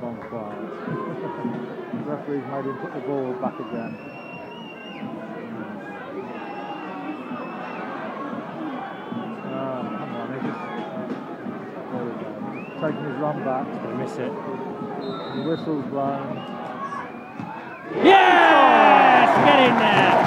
bomb required. the referee's made him put the ball back again. Oh, come on, he's just he's taking his run back. Gonna miss it. The whistle's blown. Yes! Get in there!